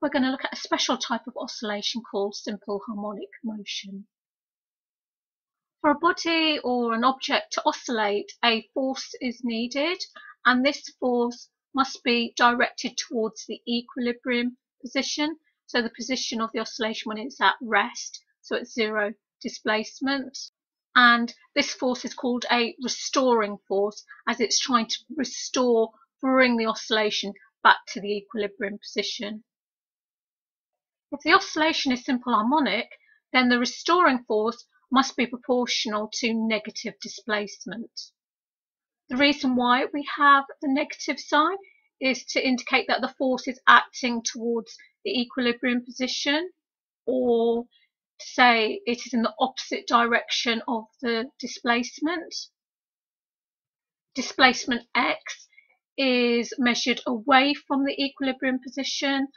we're going to look at a special type of oscillation called simple harmonic motion. For a body or an object to oscillate, a force is needed, and this force must be directed towards the equilibrium position, so the position of the oscillation when it's at rest, so it's zero displacement. And this force is called a restoring force, as it's trying to restore, bring the oscillation back to the equilibrium position. If the oscillation is simple harmonic, then the restoring force must be proportional to negative displacement. The reason why we have the negative sign is to indicate that the force is acting towards the equilibrium position or to say it is in the opposite direction of the displacement. Displacement x is measured away from the equilibrium position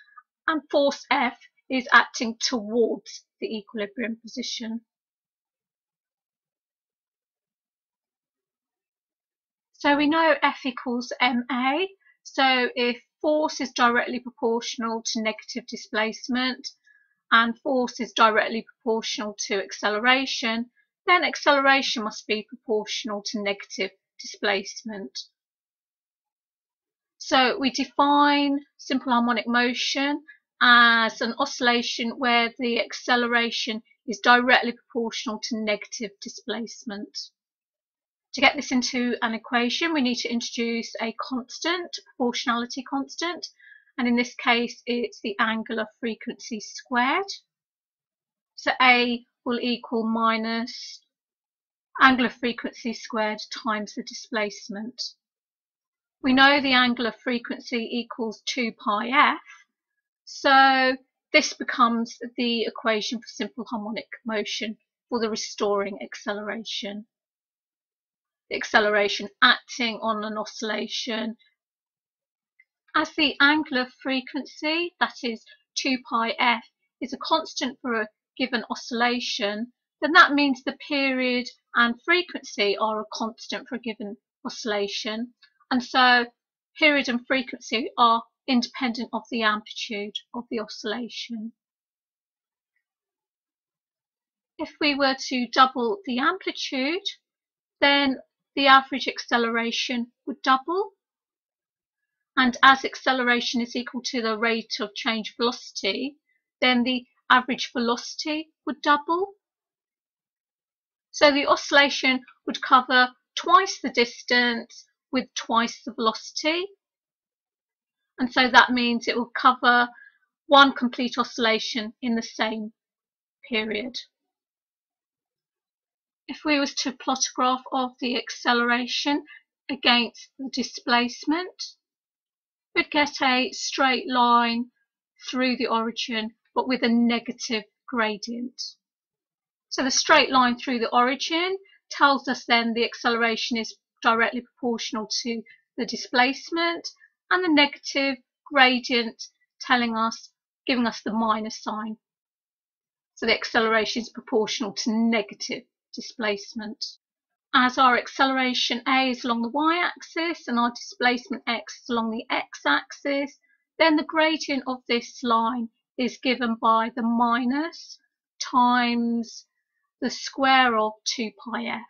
and force F is acting towards the equilibrium position. So we know F equals ma, so if force is directly proportional to negative displacement and force is directly proportional to acceleration, then acceleration must be proportional to negative displacement. So we define simple harmonic motion as an oscillation where the acceleration is directly proportional to negative displacement. To get this into an equation, we need to introduce a constant, proportionality constant, and in this case it's the angular frequency squared. So A will equal minus angular frequency squared times the displacement. We know the angular frequency equals 2 pi f, so this becomes the equation for simple harmonic motion for the restoring acceleration. The acceleration acting on an oscillation as the angular frequency, that is 2 pi f, is a constant for a given oscillation, then that means the period and frequency are a constant for a given oscillation. And so period and frequency are independent of the amplitude of the oscillation. If we were to double the amplitude, then the average acceleration would double. And as acceleration is equal to the rate of change velocity, then the average velocity would double. So the oscillation would cover twice the distance with twice the velocity and so that means it will cover one complete oscillation in the same period. If we was to plot a graph of the acceleration against the displacement, we'd get a straight line through the origin but with a negative gradient. So the straight line through the origin tells us then the acceleration is directly proportional to the displacement and the negative gradient telling us, giving us the minus sign. So the acceleration is proportional to negative displacement. As our acceleration A is along the y-axis and our displacement x is along the x-axis, then the gradient of this line is given by the minus times the square of 2 pi f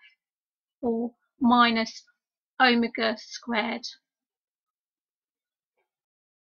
or minus omega squared